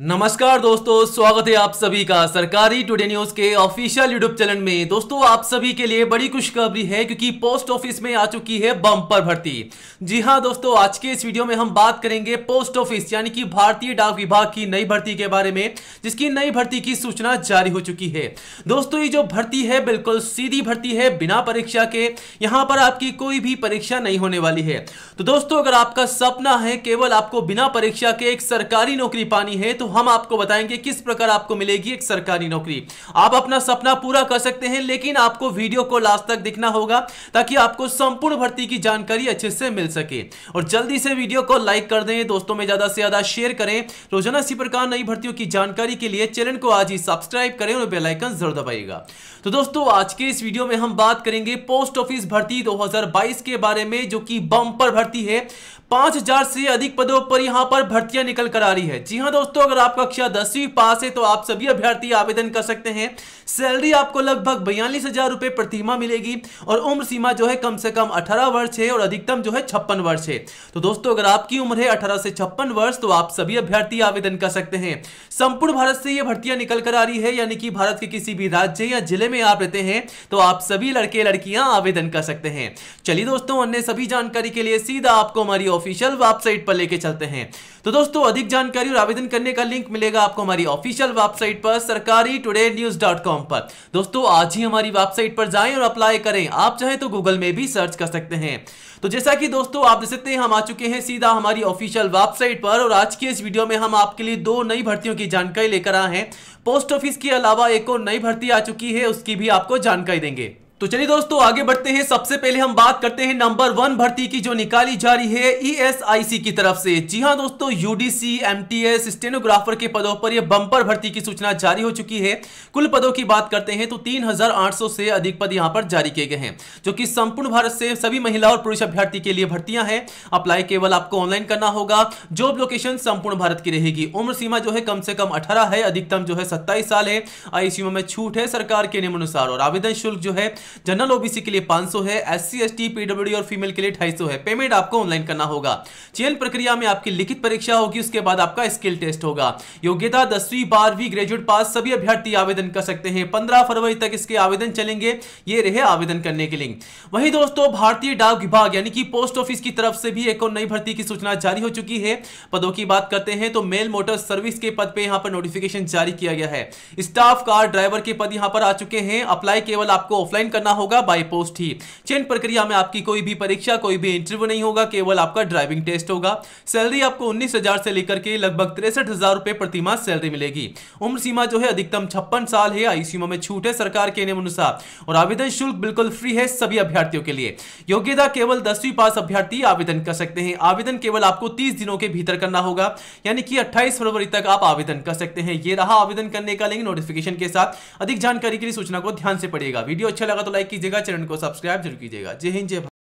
नमस्कार दोस्तों, स्वागत है आप सभी का सरकारी टुडे न्यूज़ के ऑफिशियल यूट्यूब चैनल में। दोस्तों, आप सभी के लिए बड़ी खुशखबरी है क्योंकि पोस्ट ऑफ़िस में आ चुकी है बम्पर भर्ती। जी हाँ दोस्तों, आज के इस वीडियो में हम बात करेंगे पोस्ट ऑफ़िस यानी कि भारतीय डाक विभाग की नई भर्ती के बारे में, जिसकी नई भर्ती की सूचना जारी हो चुकी है। दोस्तों, ये जो भर्ती है, बिल्कुल सीधी भर्ती है, बिना परीक्षा के यहाँ पर आपकी कोई भी परीक्षा नहीं होने वाली है। तो दोस्तों, अगर आपका सपना है केवल आपको बिना परीक्षा के एक सरकारी नौकरी पानी है तो हम आपको बताएँगे किस प्रकार आपको मिलेगी एक सरकारी नौकरी। आप अपना सपना पूरा कर सकते हैं, लेकिन आपको वीडियो को लास्ट तक दिखना होगा, ताकि आपको संपूर्ण भर्ती की जानकारी अच्छे से मिल सके। और जल्दी से वीडियो को लाइक कर दें, दोस्तों में ज़्यादा से ज़्यादा शेयर करें। रोज़ाना इसी प्रकार नई भर्तियों की जानकारी के लिए चैनल को आज ही सब्सक्राइब करें और बेलाइकन ज़रूर दबाइएगा। तो दोस्तों, आज के इस वीडियो में हम बात करेंगे पोस्ट ऑफ़िस भर्ती 2022 के बारे में, जो कि बम्पर भर्ती है। 5000 से अधिक पदों पर यहाँ पर भर्तियाँ निकल कर आ रही है। जी हाँ दोस्तों, अगर आप कक्षा दसवीं पास है तो आप सभी अभ्यर्थी आवेदन कर सकते हैं। सैलरी आपको लगभग बयालीस हज़ार रुपए प्रतिमा मिलेगी और उम्र सीमा जो है कम से कम 18 वर्ष है और अधिकतम जो है छप्पन वर्ष है। तो दोस्तों, अगर आपकी उम्र है 18 से छप्पन वर्ष तो आप सभी अभ्यर्थी आवेदन कर सकते हैं। संपूर्ण भारत से ये भर्तियाँ निकल कर आ रही है, यानी कि भारत के किसी भी राज्य या ज़िले में आप रहते हैं तो आप सभी लड़के लड़कियाँ आवेदन कर सकते हैं। चलिए दोस्तों, अन्य सभी जानकारी के लिए सीधा आपको हमारी ऑफिशियल वेबसाइट पर लेके चलते हैं। तो दोस्तों, अधिक जानकारी और आवेदन करने का लिंक मिलेगा आपको हमारी ऑफिशियल वेबसाइट पर, सरकारी टुडे न्यूज़ डॉट कॉम पर। दोस्तों, आज ही हमारी वेबसाइट पर जाएँ और अप्लाई करें। आप चाहे तो गूगल में भी सर्च कर सकते हैं। तो जैसा कि दोस्तों, आप देख सकते हैं, हम आ चुके हैं सीधा हमारी ऑफिशियल वेबसाइट पर और आज की इस वीडियो में हम आपके लिए दो नई भर्तियों की जानकारी लेकर आए हैं। पोस्ट ऑफ़िस के अलावा एक और नई भर्ती आ चुकी है, उसकी भी आपको जानकारी देंगे। तो चलिए दोस्तों, आगे बढ़ते हैं। सबसे पहले हम बात करते हैं नंबर वन भर्ती की जो निकाली जा रही है ईएसआईसी की तरफ़ से। जी हाँ दोस्तों यूडीसी एमटीएस स्टेनोग्राफर के पदों पर यह बंपर भर्ती की सूचना जारी हो चुकी है। कुल पदों की बात करते हैं तो 3800 से अधिक पद यहाँ पर जारी किए गए हैं, जो कि संपूर्ण भारत से सभी महिला और पुरुष अभ्यर्थी के लिए भर्तियाँ हैं। अप्लाई केवल आपको ऑनलाइन करना होगा। जॉब लोकेशन संपूर्ण भारत की रहेगी। उम्र सीमा जो है कम से कम अठारह है, अधिकतम जो है सत्ताईस साल है। आईसीयू में छूट है सरकार के नियमानुसार और आवेदन शुल्क जो है जनरल ओबीसी के लिए 500 है एस सी एस और फीमेल के लिए 250 है। पेमेंट आपको ऑनलाइन करना होगा। चयन प्रक्रिया में आपकी लिखित परीक्षा होगी, उसके बाद आपका स्किल टेस्ट होगा। योग्यता दसवीं, बारहवीं ग्रेजुएट पास सभी अभ्यर्थी आवेदन कर सकते हैं। पंद्रह फरवरी तक इसके आवेदन चलेंगे। ये रहे आवेदन करने के लिंक। वही दोस्तों, भारतीय डाक विभाग, यानी कि पोस्ट ऑफ़िस की तरफ़ से भी एक और नई भर्ती की सूचना जारी हो चुकी है। पदों की बात करते हैं तो मेल मोटर सर्विस के पद पे यहाँ पर नोटिफिकेशन जारी किया गया है। स्टाफ कार ड्राइवर के पद यहाँ पर आ चुके हैं। अप्लाई केवल आपको ऑफलाइन करना होगा बाय पोस्ट ही। चयन प्रक्रिया में आपकी कोई भी परीक्षा, कोई भी इंटरव्यू नहीं होगा, केवल आपका ड्राइविंग टेस्ट होगा। सैलरी आपको उन्नीस से लेकर के लगभग तिरसठ रुपए प्रति माह सैलरी मिलेगी। उम्र सीमा जो है अधिकतम छप्पन साल है आईसीयू में छूट है सरकार के नियम अनुसार। और आवेदन शुल्क बिल्कुल फ्री है सभी अभ्यर्थियों के लिए। योग्यता केवल दसवीं पास अभ्यर्थी आवेदन कर सकते हैं। आवेदन केवल आपको तीस दिनों के भीतर करना होगा, यानी कि अट्ठाईस फरवरी तक आप आवेदन कर सकते हैं। ये रहा आवेदन करने का लिंक नोटिफिकेशन के साथ। अधिक जानकारी के लिए सूचना को ध्यान से पड़ेगा वीडियो अच्छा लगा तो लाइक कीजिएगा चैनल को सब्सक्राइब ज़रूर कीजिएगा। जय हिंद जय